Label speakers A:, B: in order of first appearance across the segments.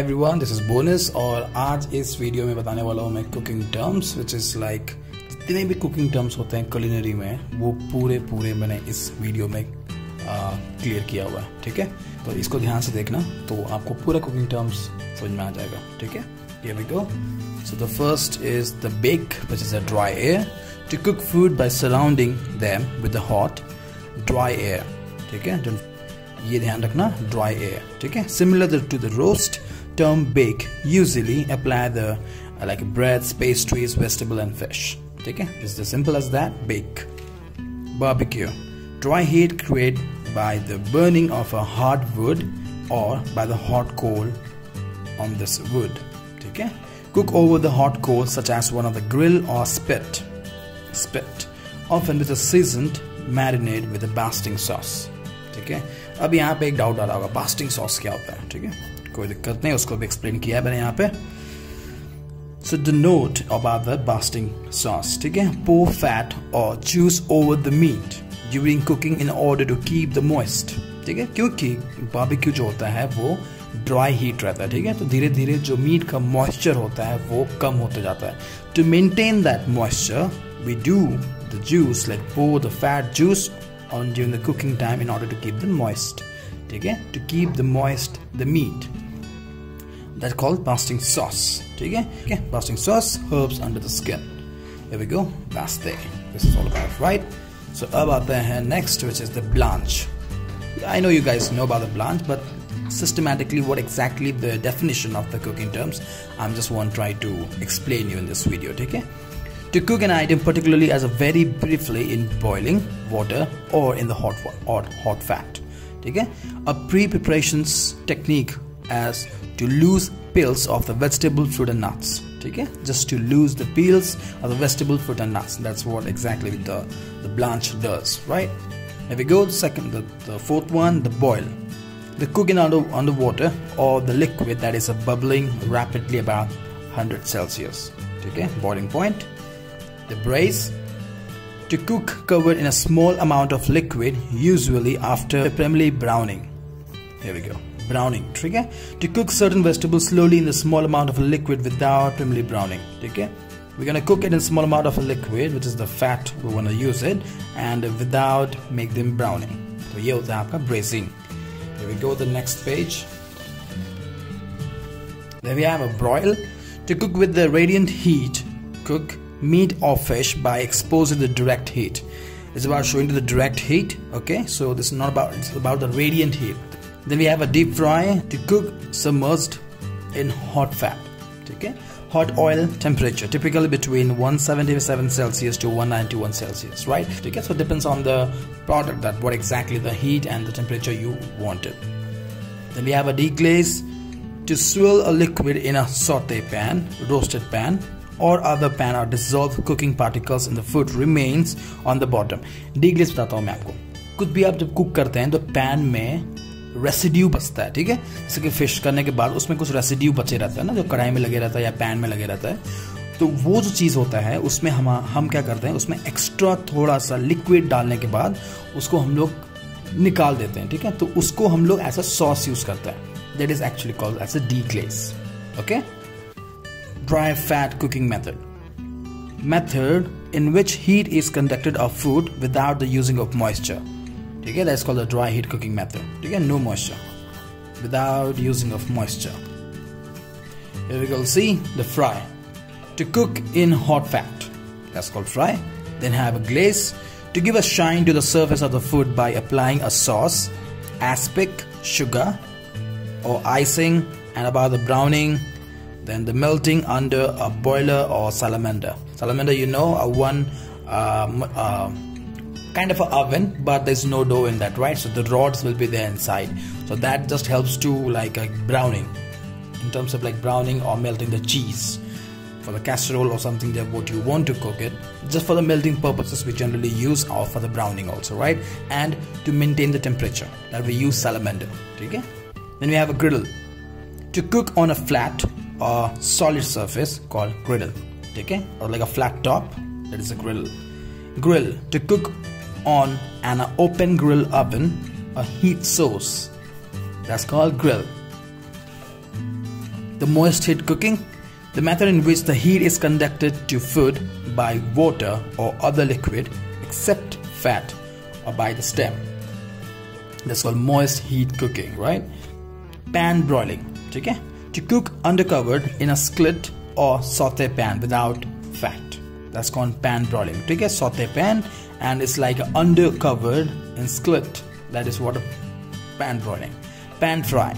A: Hi everyone this is Bonus और आज इस वीडियो में बताने वाला हूँ मैं cooking terms which is like जितने भी कुकिंग टर्म्स होते हैं कुलिनरी में, वो पूरे पूरे मैंने इस वीडियो में क्लियर किया हुआ है, ठीक है? तो इसको ध्यान से देखना तो आपको पूरा कुकिंग टर्म्स समझ में आ जाएगा, ठीक है? ये we go so the first is the bake which is a dry air to cook food by surrounding them with the hot dry air ठीक है? ये ध्यान रखना ड्राई एयर ठीक है? Similar to the roast term bake usually apply the like breads pastries vegetable and fish ठीक है is the simple as that bake barbecue dry heat created by the burning of a hard wood or by the hot coal on this wood ठीक है cook over the hot coal such as one of the grill or spit spit often with a seasoned marinade with a basting sauce ठीक है अब यहाँ पे एक doubt आ रहा होगा बास्टिंग सॉस क्या होता है ठीक है कोई दिक्कत नहीं, उसको भी एक्सप्लेन किया है मैंने यहाँ पे। So the note about the basting sauce ठीक है? पो फैट और juice over the meat during cooking in order to keep the moist ठीक है? क्योंकि बाबिक्यू जो होता है वो ड्राई हीट रहता है, ठीक है? तो धीरे धीरे जो मीट का मॉइस्चर होता है वो कम होता जाता है। To maintain that moisture we do the juice like pour the fat juice on during the cooking time in order to keep the moist them moist okay to keep the moist the meat. That's called basting sauce. okay okay basting sauce herbs under the skin. Here we go that's there this is all about right. So about the next which is the blanch. I know you guys know about the blanch but systematically what exactly the definition of the cooking terms i'm just want to try to explain you in this video okay to cook an item particularly as a very briefly in boiling water or in the hot or hot fat okay a pre-preparations technique as to lose peels of the vegetable fruit and nuts okay just to lose the peels of the vegetable fruit and nuts. That's what exactly the the blanch does right? Here we go the second the, the fourth one the boil. The cooking under underwater or the liquid that is a bubbling rapidly about 100 celsius okay boiling point. The braise to cook covered in a small amount of liquid usually after primarily browning here we go browning okay to cook certain vegetables slowly in a small amount of liquid without primarily browning okay we're gonna cook it in a small amount of a liquid which is the fat we want to use it and without make them browning so ये होता है आपका braising here we go the next page there we have a broil to cook with the radiant heat cook meat or fish by exposing the direct heat. It's about showing to the direct heat okay? So this is not about it's about the radiant heat. Then we have a deep fry to cook submerged in hot fat okay? Hot oil temperature typically between 177 celsius to 191 celsius right? Okay so it depends on the product that what exactly the heat and the temperature you wanted then we have a deglaze to swirl a liquid in a saute pan roasted pan or other pan or dissolved cooking particles in the food remains on the bottom. डीग्लेस बताता हूँ मैं आपको। कुछ भी आप जब cook करते हैं तो पैन में रेसिड्यू बचता है, ठीक है? जैसे कि फ़िश करने के बाद उसमें कुछ रेसिड्यू बचे रहता है ना, जो कढ़ाई में लगे रहता है या पैन में लगे रहता है। तो वो जो चीज़ होता है, उसमें हम हम क्या करते हैं, उसमें एक्स्ट्रा थोड़ा सा लिक्विड डालने के बाद उसको हम लोग निकाल देते हैं, ठीक है? तो उसको हम लोग अ सॉस यूज़ करते हैं। That is actually called as a deglaze okay dry fat cooking method. Method in which heat is conducted of food without the using of moisture. Okay, that's called the dry heat cooking method. Okay, no moisture. Without using of moisture. Here we go. See the fry. To cook in hot fat. That's called fry. Then have a glaze to give a shine to the surface of the food by applying a sauce, aspic, sugar, or icing, and about the browning then the melting under a broiler or salamander. Salamander you know a one uh, kind of an oven but there's no dough in that right? So the rods will be there inside. So that just helps to like a browning. In terms of like browning or melting the cheese for the casserole or something that what you want to cook it just for the melting purposes we generally use or for the browning also right? And to maintain the temperature that we use salamander okay? Then we have a griddle. To cook on a flat or solid surface called griddle okay or like a flat top that is a griddle grill to cook on an open grill oven a heat source that's called grill The moist heat cooking, the method in which the heat is conducted to food by water or other liquid except fat or by the stem. That's called moist heat cooking, right? Pan broiling, okay? To cook undercovered in a skillet or saute pan without fat. That's called pan broiling. Take a saute pan and it's like undercovered in skillet. That is what a pan broiling. Pan fry.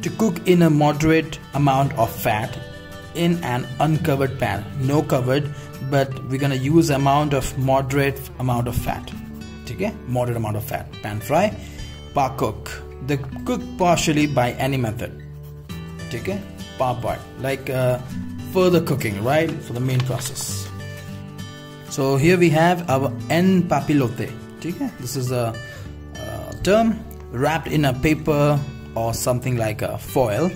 A: To cook in a moderate amount of fat in an uncovered pan. No covered, but we're gonna use amount of moderate amount of fat. Okay, moderate amount of fat. Pan fry. Parcook. The cook partially by any method. Okay, parboil like uh, further cooking, right, for the main process. So here we have our en papillote. Okay, this is a, a term wrapped in a paper or something like a foil.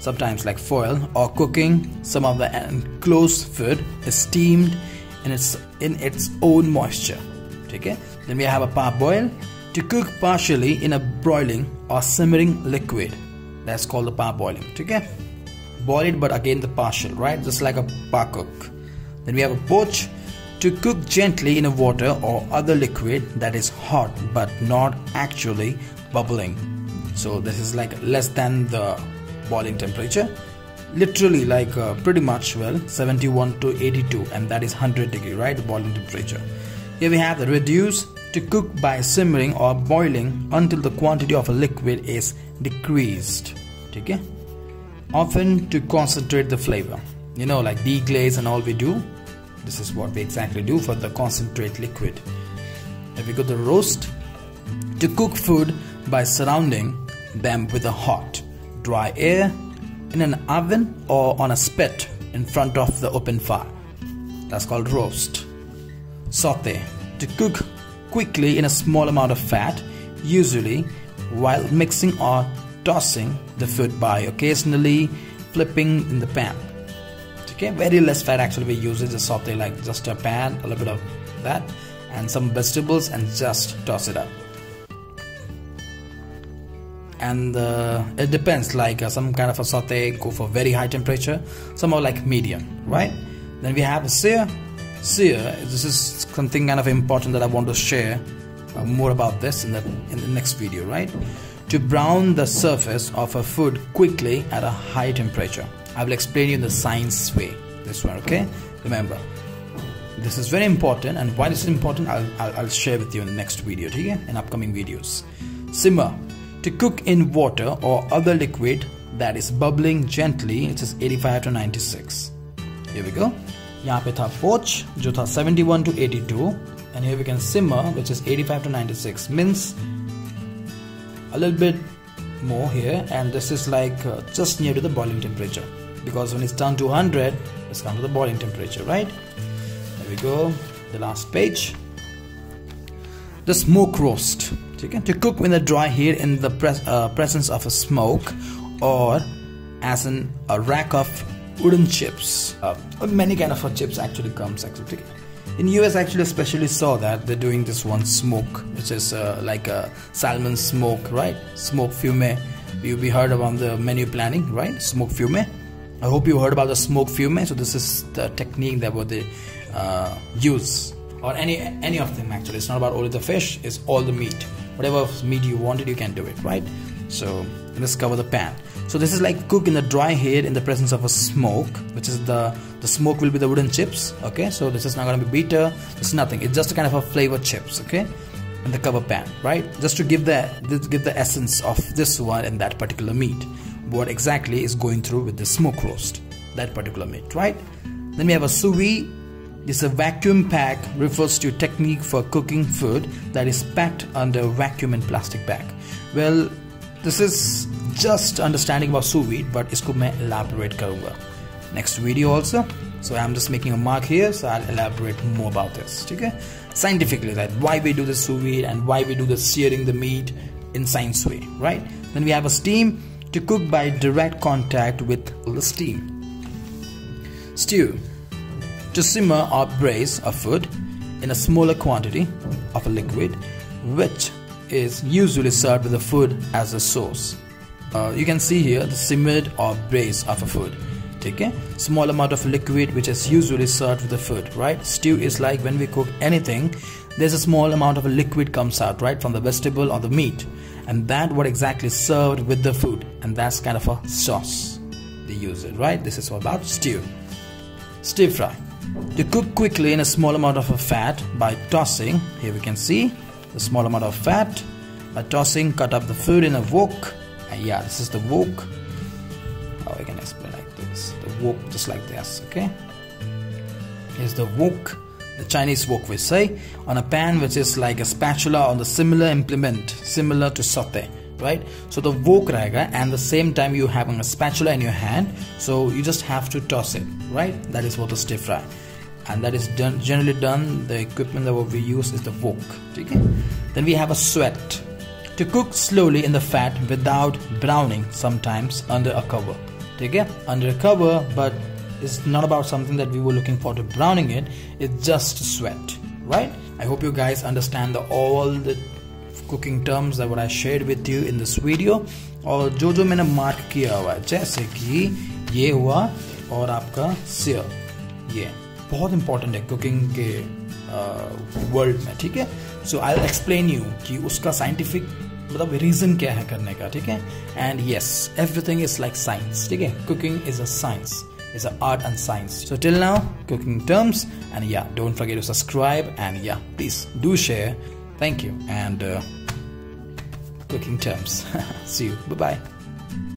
A: Sometimes like foil or cooking some of the enclosed food is steamed in its in its own moisture okay? Then we have a parboil to cook partially in a boiling or simmering liquid that's called the parboiling okay? Boil it but again the partial right? Just like a parcook then we have a poach to cook gently in a water or other liquid that is hot but not actually bubbling. So this is like less than the boiling temperature. Literally like uh, pretty much well 71 to 82 and that is 100 degree right boiling temperature. Here we have the reduce to cook by simmering or boiling until the quantity of a liquid is decreased okay often to concentrate the flavor you know like deglaze and all we do this is what we exactly do for the concentrate liquid if we go to roast to cook food by surrounding them with a hot, dry air in an oven or on a spit in front of the open fire. That's called roast. Saute to cook quickly in a small amount of fat, usually while mixing or tossing the food by occasionally flipping in the pan. Okay, very less fat actually we use it just saute like just a pan, a little bit of that, and some vegetables and just toss it up. And uh, it depends like uh, some kind of a saute go for very high temperature some are like medium right? Then we have a sear. Sear this is something kind of important that i want to share more about this in the in the next video right to brown the surface of a food quickly at a high temperature i will explain you in the science way this one okay remember this is very important and why this is important I'll, I'll, I'll share with you in the next video okay? in upcoming videos simmer to cook in water or other liquid that is bubbling gently it is 85 to 96 here we go यहाँ पे था poach जो था 71 to 82 and here we can simmer which is 85 to 96 means a little bit more here and this is like uh, just near to the boiling temperature. Because when it's done to 100 it's come to the boiling temperature right? There we go. The last page. The smoke roast. Chicken to cook in the dry heat in the pres uh, presence of a smoke or as in a rack of wooden chips. Uh, many kind of chips actually comes actually in US actually especially saw that they're doing this one smoke which is uh, like a salmon smoke right? Smoke fume. You be heard about the menu planning right? Smoke fume. I hope you heard about the smoke fume. So this is the technique that what they uh, use. Or any any of them actually. It's not about only the fish. It's all the meat. Whatever meat you wanted you can do it right? So let's cover the pan. So this is like cook in the dry heat in the presence of a smoke which is the the smoke will be the wooden chips okay? So this is not to be bitter it's nothing. It's just a kind of a flavor chips okay? In the cover pan right? Just to give the give the essence of this one and that particular meat. What exactly is going through with the smoke roast that particular meat right? Then we have a sous vide. This a vacuum pack refers to technique for cooking food that is packed under vacuum and plastic bag. Well, this is just understanding about sous vide, but isko main elaborate karunga next video also. So I'm just making a mark here, so I'll elaborate more about this. Okay, scientifically that why we do the sous vide and why we do the searing the meat in science way, right? Then we have a steam to cook by direct contact with the steam. Stew to simmer or braise a food in a smaller quantity of a liquid which is usually served with the food as a sauce. Uh, you can see here the simmered or braised of a food. Okay? Small amount of liquid which is usually served with the food right? Stew is like when we cook anything there's a small amount of a liquid comes out right from the vegetable or the meat. And that what exactly served with the food. And that's kind of a sauce they use it right? This is all about stew. Stir fry. To cook quickly in a small amount of a fat by tossing here we can see the small amount of fat by tossing cut up the food in a wok. And yeah this is the wok. How I can explain like this? The wok just like this okay? Here's the wok the Chinese wok we say on a pan which is like a spatula on the similar implement similar to saute right? So the wok raga and the same time you having a spatula in your hand so you just have to toss it right? That is what the stir fry and that is done generally done the equipment that we use is the wok okay then we have a sweat to cook slowly in the fat without browning sometimes under a cover okay under a cover but it's not about something that we were looking for to browning it it's just sweat right i hope you guys understand the all the cooking terms that what I shared with you in this video और जो जो मैंने mark किया हुआ है जैसे कि ये हुआ और आपका सियर ये बहुत इंपॉर्टेंट है कुकिंग के वर्ल्ड में, ठीक है? So I will explain you कि उसका साइंटिफिक मतलब रीजन क्या है करने का, ठीक है? And yes everything is like science ठीक है? Cooking is a science is a art and science so till now cooking terms and ya don't forget to subscribe and ya please do share thank you and cooking terms see you bye bye